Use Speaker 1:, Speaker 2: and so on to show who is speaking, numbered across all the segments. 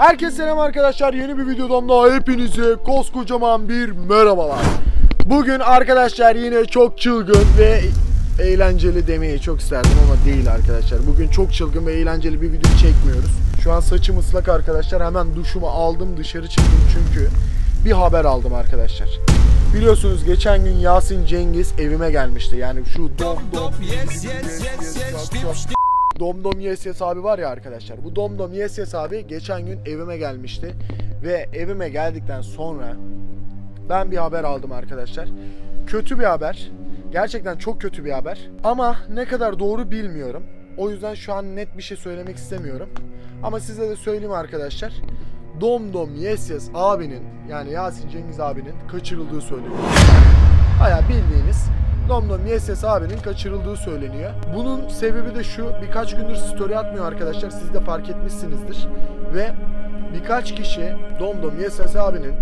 Speaker 1: Herkese selam arkadaşlar. Yeni bir videodan daha hepinize koskocaman bir merhabalar. Bugün arkadaşlar yine çok çılgın ve eğlenceli demeyi çok isterdim ama değil arkadaşlar. Bugün çok çılgın ve eğlenceli bir video çekmiyoruz. Şu an saçım ıslak arkadaşlar. Hemen duşumu aldım dışarı çıktım çünkü bir haber aldım arkadaşlar. Biliyorsunuz geçen gün Yasin Cengiz evime gelmişti. Yani şu dom dom
Speaker 2: yes, yes, yes, yes,
Speaker 1: Dom Domdom Yes Yes abi var ya arkadaşlar. Bu Domdom Yes abi geçen gün evime gelmişti. Ve evime geldikten sonra ben bir haber aldım arkadaşlar. Kötü bir haber. Gerçekten çok kötü bir haber. Ama ne kadar doğru bilmiyorum. O yüzden şu an net bir şey söylemek istemiyorum. Ama size de söyleyeyim arkadaşlar. Domdom Yes Yes abinin yani Yasin Cengiz abinin kaçırıldığı söyleniyor. Baya bildiğiniz Domdom Yes abinin kaçırıldığı söyleniyor. Bunun sebebi de şu birkaç gündür story atmıyor arkadaşlar siz de fark etmişsinizdir. Ve birkaç kişi Domdom Yes abinin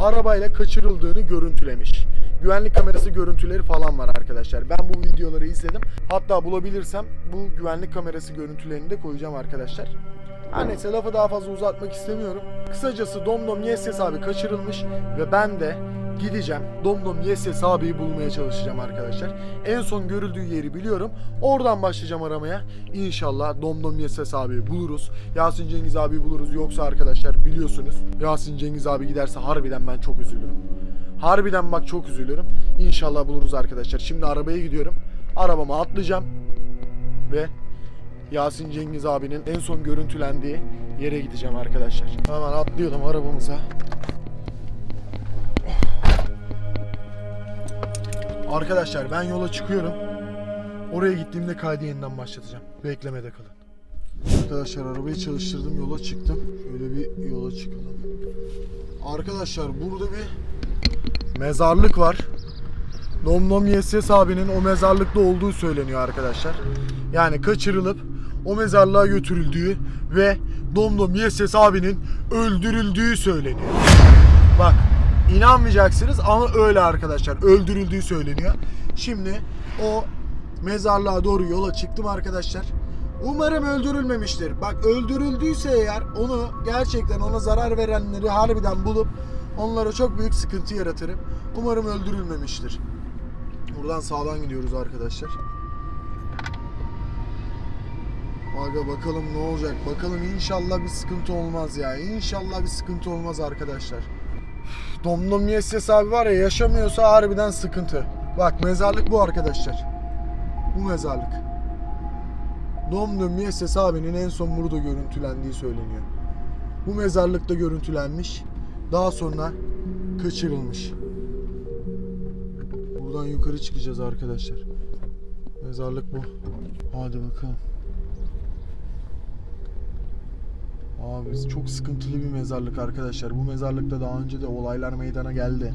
Speaker 1: arabayla kaçırıldığını görüntülemiş. Güvenlik kamerası görüntüleri falan var arkadaşlar. Ben bu videoları izledim. Hatta bulabilirsem bu güvenlik kamerası görüntülerini de koyacağım arkadaşlar. Her neyse lafı daha fazla uzatmak istemiyorum. Kısacası Domdom Yes abi kaçırılmış ve ben de gideceğim. Domdom Yes abiyi bulmaya çalışacağım arkadaşlar. En son görüldüğü yeri biliyorum. Oradan başlayacağım aramaya. İnşallah Domdom Yes abiyi buluruz. Yasin Cengiz abiyi buluruz. Yoksa arkadaşlar biliyorsunuz Yasin Cengiz abi giderse harbiden ben çok üzülürüm. Harbiden bak çok üzülürüm. İnşallah buluruz arkadaşlar. Şimdi arabaya gidiyorum. Arabama atlayacağım. Ve Yasin Cengiz abinin en son görüntülendiği yere gideceğim arkadaşlar. Hemen atlayalım arabamıza. Arkadaşlar ben yola çıkıyorum. Oraya gittiğimde kaydı yeniden başlatacağım. Beklemede kalın. Arkadaşlar arabayı çalıştırdım yola çıktım. Şöyle bir yola çıkalım. Arkadaşlar burada bir mezarlık var. Nom Nom Yes abinin o mezarlıkta olduğu söyleniyor arkadaşlar. Yani kaçırılıp o mezarlığa götürüldüğü ve Nom Nom Yes abinin öldürüldüğü söyleniyor. Bak inanmayacaksınız ama öyle arkadaşlar. Öldürüldüğü söyleniyor. Şimdi o mezarlığa doğru yola çıktım arkadaşlar. Umarım öldürülmemiştir. Bak öldürüldüyse eğer onu gerçekten ona zarar verenleri harbiden bulup onlara çok büyük sıkıntı yaratırım. Umarım öldürülmemiştir. Buradan sağdan gidiyoruz arkadaşlar. Aga bakalım ne olacak. Bakalım inşallah bir sıkıntı olmaz ya. İnşallah bir sıkıntı olmaz arkadaşlar. Domdom Yes abi var ya yaşamıyorsa harbiden sıkıntı. Bak mezarlık bu arkadaşlar. Bu mezarlık. Domdom Yes abinin en son burada görüntülendiği söyleniyor. Bu mezarlıkta görüntülenmiş. Daha sonra kaçırılmış. Buradan yukarı çıkacağız arkadaşlar. Mezarlık bu. Hadi bakalım. Abi çok sıkıntılı bir mezarlık arkadaşlar. Bu mezarlıkta daha önce de olaylar meydana geldi.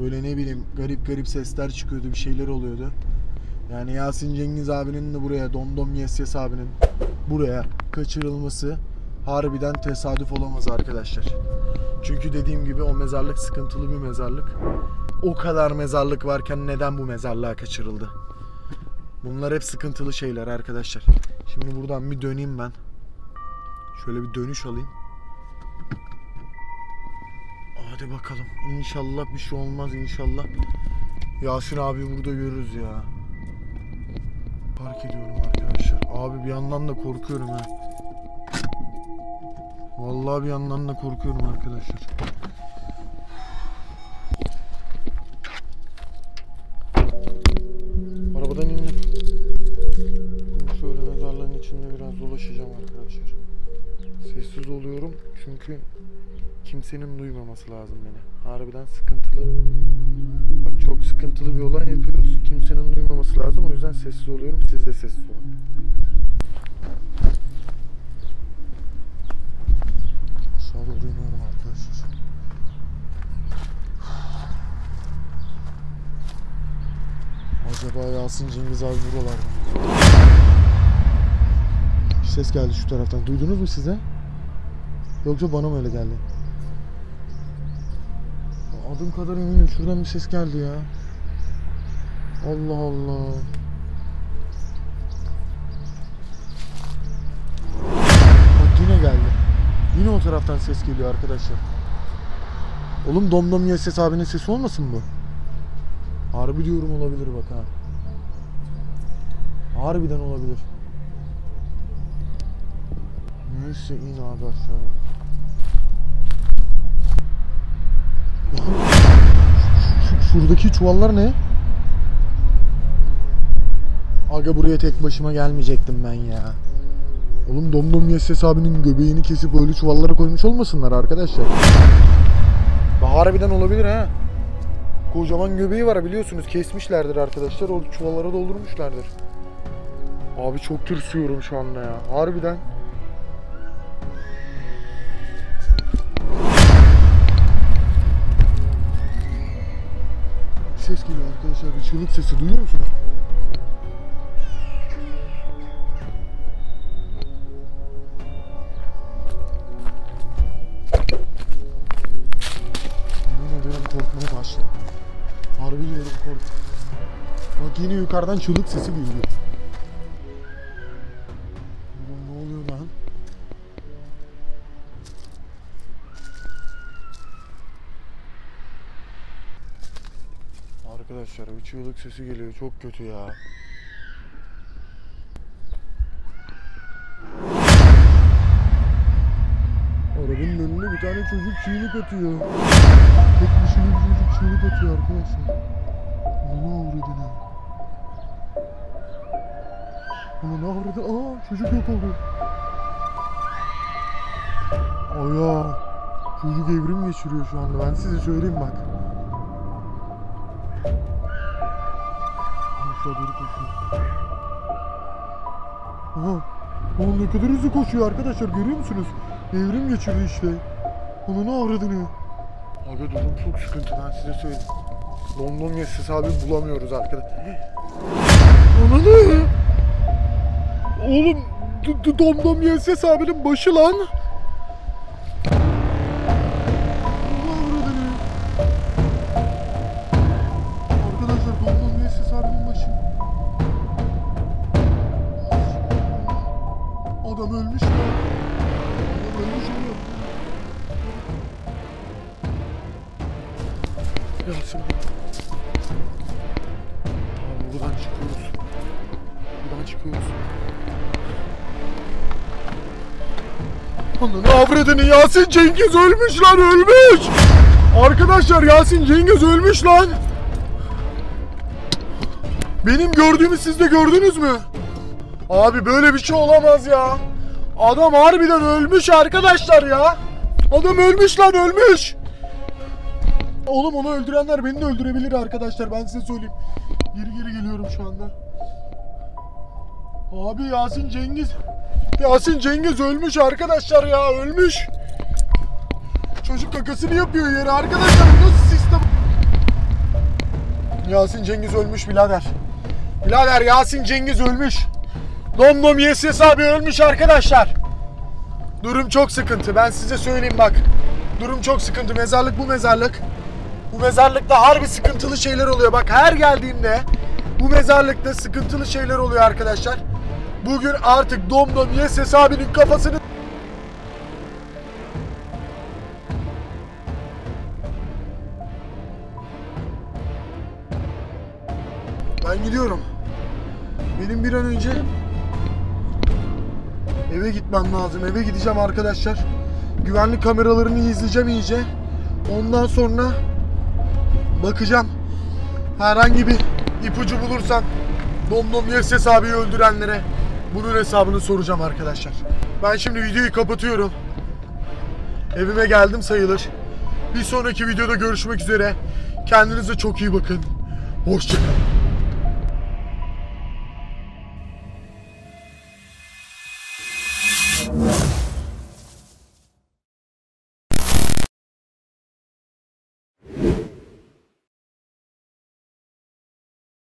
Speaker 1: Böyle ne bileyim garip garip sesler çıkıyordu, bir şeyler oluyordu. Yani Yasin Cengiz abinin de buraya, Domdom Yes Yes abinin buraya kaçırılması harbiden tesadüf olamaz arkadaşlar. Çünkü dediğim gibi o mezarlık sıkıntılı bir mezarlık. O kadar mezarlık varken neden bu mezarlığa kaçırıldı? Bunlar hep sıkıntılı şeyler arkadaşlar. Şimdi buradan bir döneyim ben. Şöyle bir dönüş alayım. Hadi bakalım. İnşallah bir şey olmaz inşallah. Yasin abi burada görürüz ya. Park ediyorum arkadaşlar. Abi bir yandan da korkuyorum ha. Vallahi bir yandan da korkuyorum arkadaşlar. Arkadaşlar. Sessiz oluyorum çünkü kimsenin duymaması lazım beni. Harbiden sıkıntılı. Bak çok sıkıntılı bir olay yapıyoruz. Kimsenin duymaması lazım. O yüzden sessiz oluyorum. Siz de sessiz olun. Aşağı doğru arkadaşlar. Acaba Yasin Cengiz abi buralarda mı? Ses geldi şu taraftan. Duydunuz mu size? Yoksa bana mı öyle geldi? Adım kadar eminim şuradan bir ses geldi ya. Allah Allah. Bak yine geldi. Yine o taraftan ses geliyor arkadaşlar. Oğlum Domdom Yeses abinin sesi olmasın bu? Harbi diyorum olabilir bak ha. Harbiden olabilir. Neyse in abi şu- Şuradaki çuvallar ne? Aga buraya tek başıma gelmeyecektim ben ya. Oğlum Domdom Yeses abinin göbeğini kesip öyle çuvallara koymuş olmasınlar arkadaşlar. Harbiden olabilir ha. Kocaman göbeği var biliyorsunuz kesmişlerdir arkadaşlar. O çuvallara doldurmuşlardır. Abi çok tırsıyorum şu anda ya. Harbiden. Ses geliyor arkadaşlar. Bir çığlık sesi duyuyor musunuz? Yemin ederim korkmaya başladım. Harbi diyorum kork. Bak yine yukarıdan çığlık sesi geliyor. Arkadaşlar bir çığlık sesi geliyor. Çok kötü ya. Arabanın önünde bir tane çocuk çığlık atıyor. Tek başına bir çocuk çığlık atıyor arkadaşlar. Ne avradını? Ama ne avradı? Aa çocuk yok oldu. Aya. Çocuk evrim geçiriyor şu anda. Ben size söyleyeyim bak. Aşağı doğru koşuyor. Aha. Oğlum ne kadar hızlı koşuyor arkadaşlar görüyor musunuz? Evrim geçirdi işte. Onun ne avradını? Abi durum çok sıkıntı ben size söyleyeyim. London Yesis abi bulamıyoruz arkadaş. Ona ne? Oğlum D- D- Domdom Yesis abinin başı lan. Yasin. Abi buradan çıkıyoruz. Buradan çıkıyoruz. Ananı avradını Yasin Cengiz ölmüş lan ölmüş. Arkadaşlar Yasin Cengiz ölmüş lan. Benim gördüğümü siz de gördünüz mü? Abi böyle bir şey olamaz ya. Adam harbiden ölmüş arkadaşlar ya. Adam ölmüş lan ölmüş. Oğlum onu öldürenler beni de öldürebilir arkadaşlar ben size söyleyeyim. Geri geri geliyorum şu anda. Abi Yasin Cengiz. Yasin Cengiz ölmüş arkadaşlar ya ölmüş. Çocuk kakasını yapıyor yere arkadaşlar nasıl sistem? Yasin Cengiz ölmüş birader. Birader Yasin Cengiz ölmüş. Domdom Yeses abi ölmüş arkadaşlar. Durum çok sıkıntı. Ben size söyleyeyim bak. Durum çok sıkıntı. Mezarlık bu mezarlık. Bu mezarlıkta harbi sıkıntılı şeyler oluyor. Bak her geldiğimde bu mezarlıkta sıkıntılı şeyler oluyor arkadaşlar. Bugün artık Domdom Yeses abinin kafasını Ben gidiyorum. Benim bir an önce eve gitmem lazım. Eve gideceğim arkadaşlar. Güvenlik kameralarını izleyeceğim iyice. Ondan sonra bakacağım. Herhangi bir ipucu bulursam Domdom Yeses abiyi öldürenlere bunun hesabını soracağım arkadaşlar. Ben şimdi videoyu kapatıyorum. Evime geldim sayılır. Bir sonraki videoda görüşmek üzere. Kendinize çok iyi bakın. Hoşçakalın.